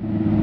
you